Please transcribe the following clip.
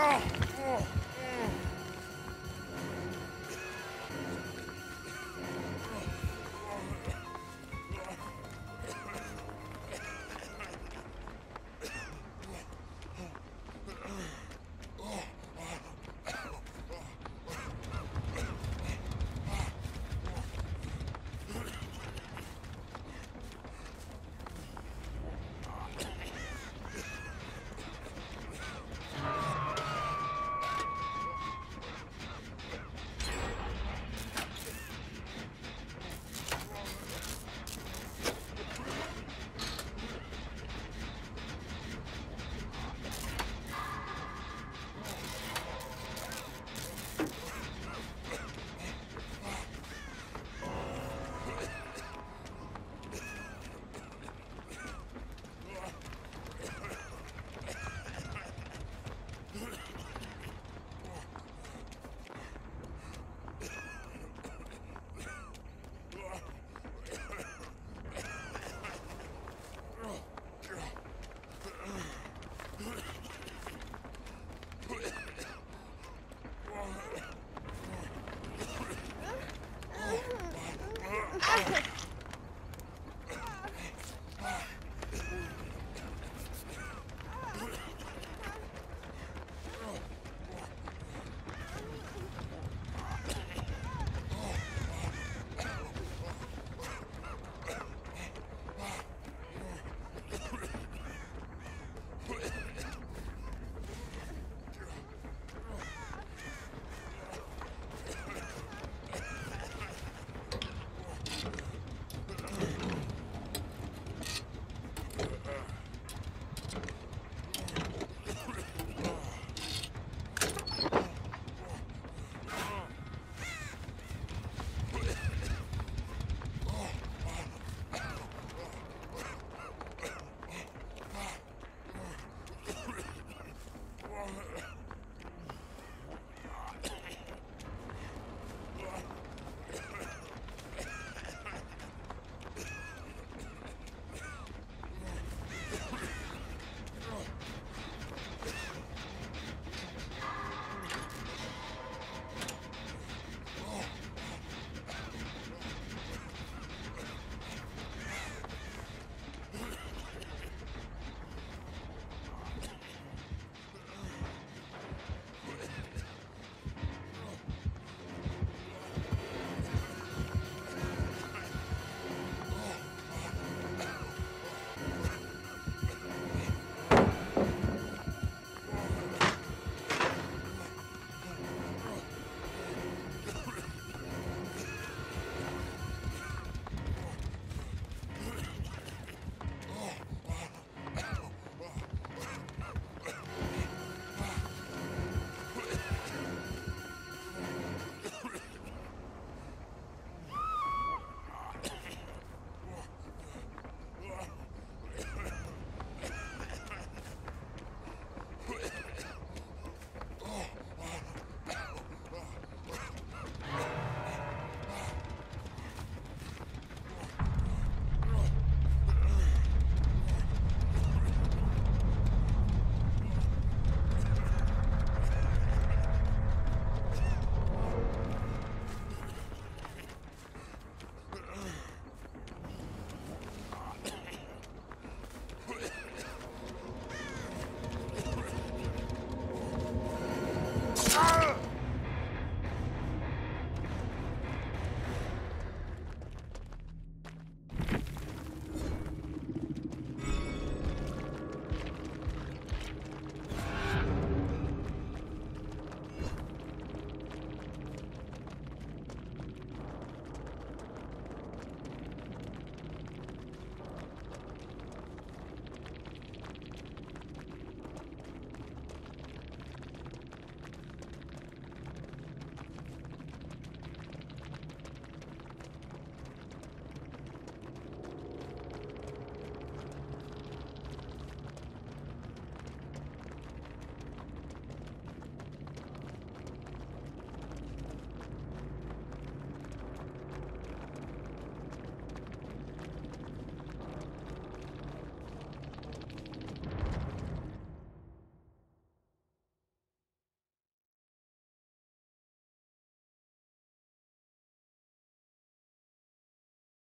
Oh.